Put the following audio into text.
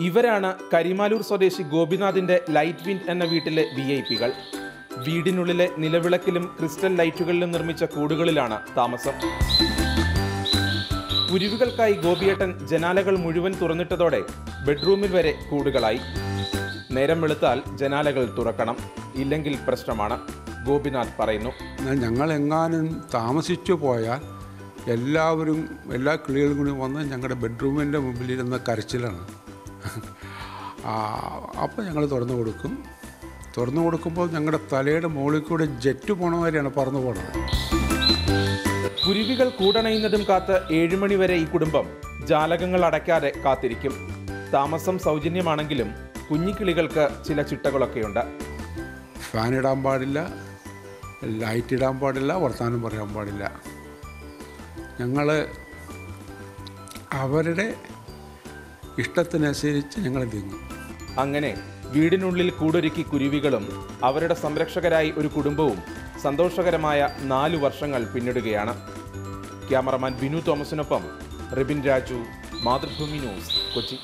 ഇവരാണ് കരിമാലൂർ സ്വദേശി ഗോപിനാഥിന്റെ light wind എന്ന വീട്ടിലെ വി ഐ പികൾ വീടിനുള്ളിലെ നിലവിളക്കിലും ക്രിസ്റ്റൽ ലൈറ്റുകളിലും നിർമ്മിച്ച കൂടുകളിലാണ് താമസം. കുരുവികൾക്കായി ഗോപിയേട്ടൻ ജനാലകൾ മുഴുവൻ തുറന്നിട്ടതോടെ ബെഡ്റൂമിൽ വരെ കൂടുകളായി. നേരം വെളുത്താൽ ജനാലകൾ തുറക്കണം. ഇല്ലെങ്കിൽ പ്രശ്നമാണ്. ഗോപിനാഥ് പറയുന്നു. ഞങ്ങൾ എങ്ങാനും താമസിച്ചു പോയാൽ എല്ലാവരും എല്ലാ കിളികളും കൂടി വന്ന് ഞങ്ങളുടെ ബെഡ്റൂമിന്റെ മുമ്പിലിരുന്ന കരച്ചിലാണ്. അപ്പോൾ ഞങ്ങൾ തുറന്നു കൊടുക്കും. തുറന്നു കൊടുക്കുമ്പോൾ ഞങ്ങളുടെ തലയുടെ മുകളിൽ കൂടെ ജെറ്റ് പോണ മാതിരിയാണ് പറന്നു പോണത്. കുരുവികൾ കൂടണയുന്നതും കാത്ത് ഏഴുമണി വരെ ഈ കുടുംബം ജാലകങ്ങൾ അടയ്ക്കാതെ കാത്തിരിക്കും. താമസം സൗജന്യമാണെങ്കിലും കുഞ്ഞിക്കിളികൾക്ക് ചില ചിട്ടകളൊക്കെയുണ്ട്. ഫാൻ ഇടാൻ പാടില്ല ലൈറ്റ് ഇടാൻ പാടില്ല വർത്തമാനം പറയാൻ പാടില്ല. ഞങ്ങൾ അവരുടെ ഇഷ്ടത്തിനനുസരിച്ച് ഞങ്ങൾ നീങ്ങും അങ്ങനെ വീടിനുള്ളിൽ കൂടൊരുക്കി കുരുവികളും അവരുടെ സംരക്ഷകരായി ഒരു കുടുംബവും സന്തോഷകരമായ നാലു വർഷങ്ങൾ പിന്നിടുകയാണ്. ക്യാമറമാൻ ബിനു തോമസിനൊപ്പം റിബിൻ രാജു മാതൃഭൂമി ന്യൂസ് കൊച്ചി.